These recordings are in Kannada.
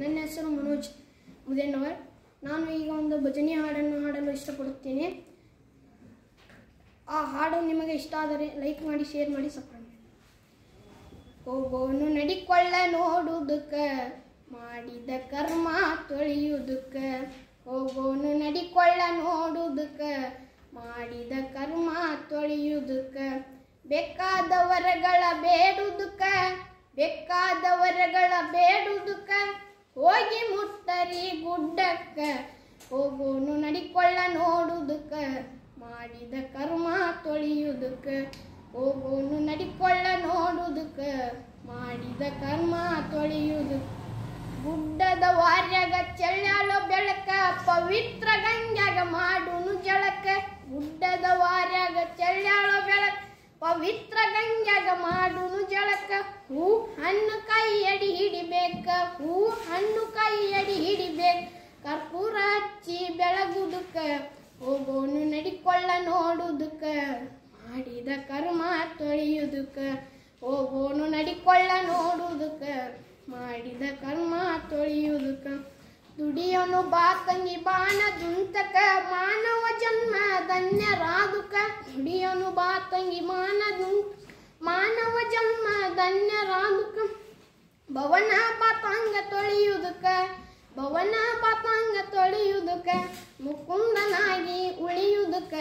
ನನ್ನ ಹೆಸರು ಮನೋಜ್ ಮುದೇನವರ್. ನಾನು ಈಗ ಒಂದು ಭಜನೆ ಹಾಡನ್ನು ಹಾಡಲು ಇಷ್ಟಪಡುತ್ತೇನೆ. ಆ ಹಾಡು ನಿಮಗೆ ಇಷ್ಟ ಆದರೆ ಲೈಕ್ ಮಾಡಿ, ಶೇರ್ ಮಾಡಿ ಮಾಡಿ. ಹೋಗೋನು ನಡಿಕೊಳ್ಳ ನೋಡುವುದಕ್ಕ ಮಾಡಿದ ಕರ್ಮ ತೊಳೆಯುವುದಕ್ಕ ಹೋಗೋನು ನಡಿಕೊಳ್ಳ ನೋಡುವುದಕ್ಕ ಮಾಡಿದ ಕರ್ಮ ತೊಳೆಯುವುದಕ್ಕ ಬೇಕಾದವರಗಳ ಬೇಡುವುದಕ್ಕ ಬೇಕಾದವರಗಳ ಬೇಡುವುದಕ್ಕ ಹೋಗಿ ಮುಟ್ಟರಿ ಗುಡ್ಡಕ್ಕ. ಹೋಗೋನು ನಡಿಕೊಳ್ಳ ನೋಡುದಕ್ಕ. ಮಾಡಿದ ಕರ್ಮ ತೊಳಿಯುದಕ್ಕ. ಹೋಗೋನು ನಡಿಕೊಳ್ಳ ನೋಡುದಕ್ಕ. ಮಾಡಿದ ಕರ್ಮ ತೊಳಿಯುದು. ಗುಡ್ಡದ ವಾರ್ಯಾಗ ಚೆಳ್ಳಲೋ ಬೆಳಕ, ಪವಿತ್ರ ಗಂಗ್ಯಾಗ ಮಾಡುನು ಜಳಕ. ಗುಡ್ಡದ ವಾರ್ಯಾಗ ಚೆಳ್ಳಲೋ ಬೆಳಕ, ಪವಿತ್ರ ಗಂಗ್ಯಾಗ ಮಾಡುನು ಜಳಕ ಹೂ ಹಣ್ಣು ಕೈ ಅಡಿ ಹಿಡಿಬೇಕ? ಹೂ ಹಣ್ಣು ಕೈ ಅಡಿ ಹಿಡಿಬೇಕ. ಕರ್ಪೂರ ಹಚ್ಚಿ ಬೆಳಗುದಕ್ಕ ಹೋಗೋನು ನಡಿಕೊಳ್ಳ ನೋಡುದಕ್ಕ ಮಾಡಿದ ಕರ್ಮ ತೊಳೆಯುದಕ್ಕ ಹೋಗೋನು ನಡಿಕೊಳ್ಳ ನೋಡುದಕ್ಕ ಮಾಡಿದ ಕರ್ಮ ತೊಳೆಯುವುದಕ್ಕ ದುಡಿಯೋನು ಬಾ ತಂಗಿ ಬಾಣ ದುಂತಕ, ಮಾನವ ಜನ್ಮ ಧನ್ಯರಾದುಕ. ದುಡಿಯೋನು ಬಾ ತಂಗಿ ಮಾನ ಧನ್ಯರಾದುಕ ಭವನ ಪಾತಾಂಗ ತೊಳೆಯುವುದಕ್ಕ ಭವನ ಪಾತಾಂಗ ತೊಳೆಯುವುದಕ್ಕ ಮುಕುಂದನಾಗಿ ಉಳಿಯುವುದಕ್ಕ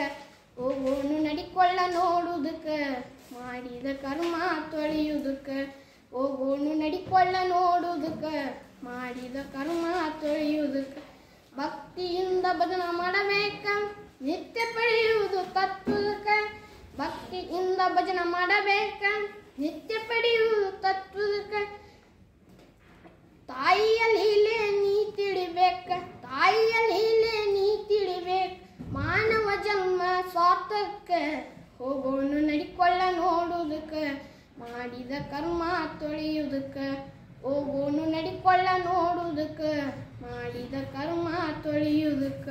ಹೋಗೋನು ನಡಿಕೊಳ್ಳ ನೋಡುವುದಕ್ಕ ಮಾಡಿದ ಕರ್ಮ ತೊಳೆಯುವುದಕ್ಕ ಹೋಗೋನು ನಡಿಕೊಳ್ಳ ನೋಡುವುದಕ್ಕ ಮಾಡಿದ ಕರ್ಮ ತೊಳೆಯುವುದಕ್ಕ ಭಕ್ತಿಯಿಂದ ಭಜನ ಮಾಡಬೇಕ. ನಿತ್ಯ ಭಜನ ಮಾಡಬೇಕ ನಿತ್ಯ ಪಡೆಯುವುದು ತತ್ವದಕ್ಕ ತಾಯಿಯ ಲೀಲೆ ನೀ ತಿಳಿಬೇಕ ತಾಯಿಯ ಲೀಲೆ ನೀ ತಿಳಿಬೇಕ ಮಾನವ ಜನ್ಮ ಸ್ವಾರ್ಥಕ್ಕ ಹೋಗೋನು ನಡಿಕೊಳ್ಳ ನೋಡುವುದಕ್ಕ ಮಾಡಿದ ಕರ್ಮ ತೊಳೆಯುವುದಕ್ಕ ಹೋಗೋನು ನಡಿಕೊಳ್ಳ ನೋಡುವುದಕ್ಕ ಮಾಡಿದ ಕರ್ಮ ತೊಳೆಯುವುದಕ್ಕ